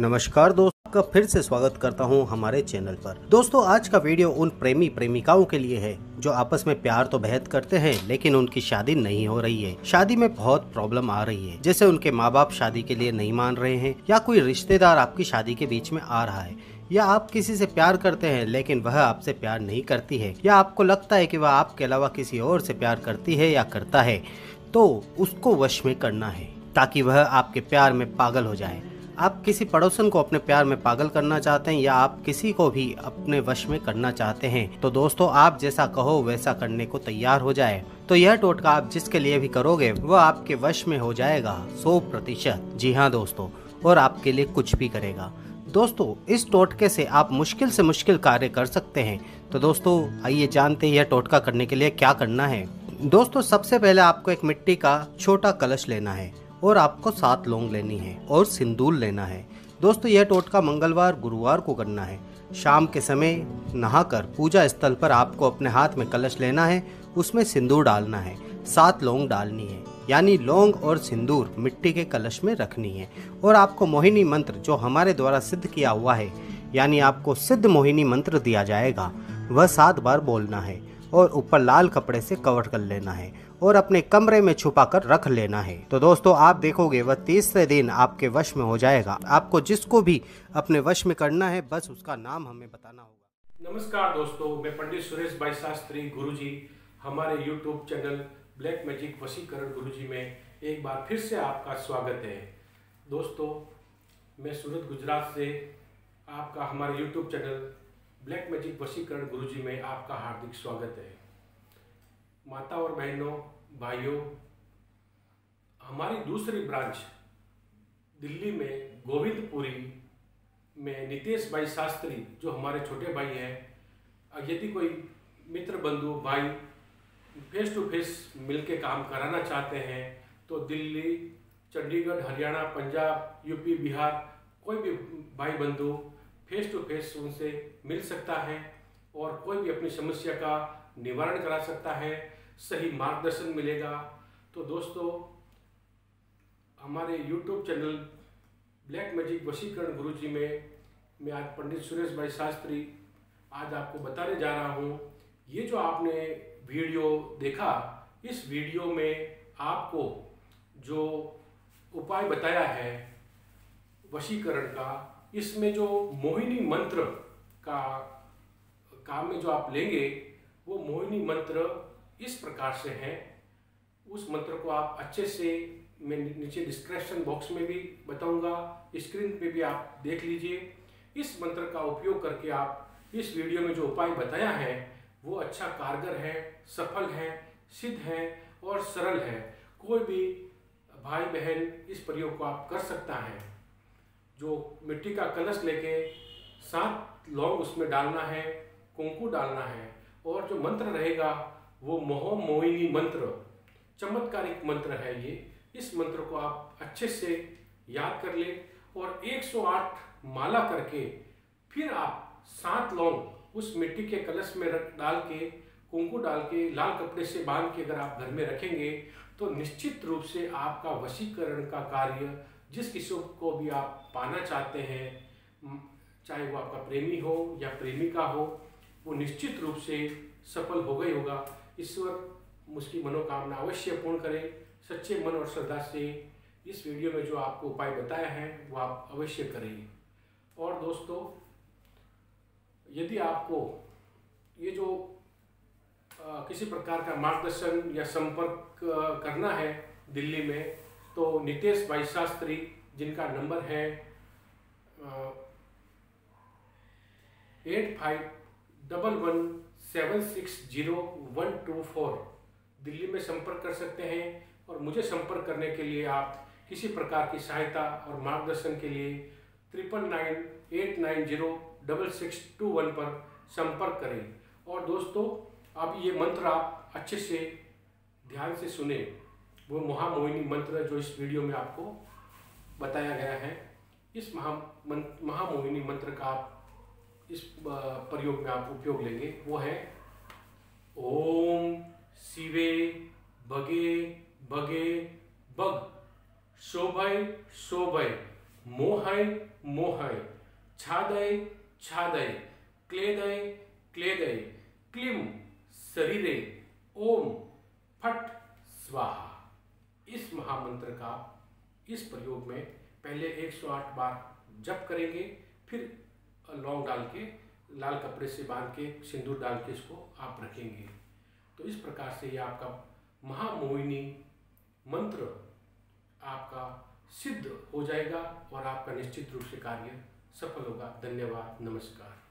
नमस्कार दोस्तों का फिर से स्वागत करता हूँ हमारे चैनल पर। दोस्तों, आज का वीडियो उन प्रेमी प्रेमिकाओं के लिए है, जो आपस में प्यार तो बेहद करते हैं, लेकिन उनकी शादी नहीं हो रही है। शादी में बहुत प्रॉब्लम आ रही है, जैसे उनके माँ बाप शादी के लिए नहीं मान रहे हैं, या कोई रिश्तेदार आपकी शादी के बीच में आ रहा है, या आप किसी से प्यार करते हैं, लेकिन वह आपसे प्यार नहीं करती है, या आपको लगता है कि वह आपके अलावा किसी और से प्यार करती है या करता है तो उसको वश में करना है, ताकि वह आपके प्यार में पागल हो जाए। आप किसी पड़ोसन को अपने प्यार में पागल करना चाहते हैं या आप किसी को भी अपने वश में करना चाहते हैं तो दोस्तों आप जैसा कहो वैसा करने को तैयार हो जाए। तो यह टोटका आप जिसके लिए भी करोगे, वह आपके वश में हो जाएगा, सौ प्रतिशत। जी हाँ दोस्तों, और आपके लिए कुछ भी करेगा। दोस्तों, इस टोटके से आप मुश्किल से मुश्किल कार्य कर सकते हैं। तो दोस्तों, आइए जानते हैं यह टोटका करने के लिए क्या करना है। दोस्तों, सबसे पहले आपको एक मिट्टी का छोटा कलश लेना है। और आपको सात लौंग लेनी है और सिंदूर लेना है। दोस्तों, यह टोटका मंगलवार, गुरुवार को करना है। शाम के समय नहाकर पूजा स्थल पर आपको अपने हाथ में कलश लेना है, उसमें सिंदूर डालना है। सात लौंग डालनी है, यानी लौंग और सिंदूर मिट्टी के कलश में रखनी है। और आपको मोहिनी मंत्र जो हमारे द्वारा सिद्ध किया हुआ है, यानी आपको सिद्ध मोहिनी मंत्र दिया जाएगा, वह सात बार बोलना है। और ऊपर लाल कपड़े से कवर कर लेना है और अपने कमरे में छुपा कर रख लेना है। तो दोस्तों, आप देखोगे, वह तीसरे दिन आपके वश में हो जाएगा। आपको जिसको भी अपने वश में करना है, बस उसका नाम हमें बताना होगा। नमस्कार दोस्तों, मैं पंडित सुरेश भाई शास्त्री गुरुजी, हमारे यूट्यूब चैनल ब्लैक मैजिक वशीकरण गुरुजी में एक बार फिर से आपका स्वागत है। दोस्तों, मैं सूरत, गुजरात से आपका हमारे YouTube channel black magic Vashikaran Guruji में आपका हार्दिक स्वागत है। माता और बहनों, भाइयों, हमारी दूसरी ब्रांच दिल्ली में गोविंदपुरी में नितेश भाई शास्त्री, जो हमारे छोटे भाई हैं, यदि कोई मित्र, बंधु, भाई फेस टू फेस मिलके काम कराना चाहते हैं तो दिल्ली, चंडीगढ़, हरियाणा, पंजाब, यूपी, बिहार, कोई भी भाई बंधु फेस टू फेस उनसे मिल सकता है और कोई भी अपनी समस्या का निवारण करा सकता है, सही मार्गदर्शन मिलेगा। तो दोस्तों, हमारे YouTube चैनल ब्लैक मैजिक वशीकरण गुरु जी में मैं आज पंडित सुरेश भाई शास्त्री आज आपको बताने जा रहा हूँ। ये जो आपने वीडियो देखा, इस वीडियो में आपको जो उपाय बताया है वशीकरण का इसमें जो मोहिनी मंत्र का काम में जो आप लेंगे, वो मोहिनी मंत्र इस प्रकार से है। उस मंत्र को आप अच्छे से, मैं नीचे डिस्क्रिप्शन बॉक्स में भी बताऊँगा स्क्रीन पे भी आप देख लीजिए। इस मंत्र का उपयोग करके आप इस वीडियो में जो उपाय बताया है, वो अच्छा कारगर है, सफल है, सिद्ध है और सरल है। कोई भी भाई बहन इस प्रयोग को आप कर सकता है। जो मिट्टी का कलश लेके सात लौंग उसमें डालना है, कुंकू डालना है और जो मंत्र रहेगा, वो मोह मोहिनी मंत्र, चमत्कारिक मंत्र है ये। इस मंत्र को आप अच्छे से याद कर ले और 108 माला करके फिर आप सात लौंग उस मिट्टी के कलश में रख, डाल के, कुंकू डाल के, लाल कपड़े से बाँध के अगर आप घर में रखेंगे तो निश्चित रूप से आपका वशीकरण का कार्य जिस किसी को भी आप पाना चाहते हैं चाहे वो आपका प्रेमी हो या प्रेमिका हो वो निश्चित रूप से सफल हो गई होगा। ईश्वर उसकी मनोकामना अवश्य पूर्ण करें। सच्चे मन और श्रद्धा से इस वीडियो में जो आपको उपाय बताया है वो आप अवश्य करें। और दोस्तों यदि आपको ये जो आ, किसी प्रकार का मार्गदर्शन या संपर्क करना है दिल्ली में तो नितेश भाई शास्त्री जिनका नंबर है eight five double one seven six zero one two four Delhi में संपर्क कर सकते हैं और मुझे संपर्क करने के लिए आप किसी प्रकार की सहायता और मार्गदर्शन के लिए triple nine eight nine zero double six two one पर संपर्क करें। और दोस्तों, अब ये मंत्र आप अच्छे से ध्यान से सुने। वो महामोहिनी मंत्र जो इस वीडियो में आपको बताया गया है, इस महा महामोहिनी मंत्र का आप इस प्रयोग में आप उपयोग लेंगे। वो है, ओम शिवे बगे बगे बग शोभय शोभय मोहय मोहय छादय छादय क्लेदय क्लेदय क्लिम शरीरे, ओम फट महामंत्र का इस प्रयोग में पहले 108 बार जप करेंगे, फिर लौंग डाल के, लाल कपड़े से बाँध के, सिंदूर डाल के इसको आप रखेंगे। तो इस प्रकार से ये आपका महामोहिनी मंत्र आपका सिद्ध हो जाएगा और आपका निश्चित रूप से कार्य सफल होगा। धन्यवाद, नमस्कार।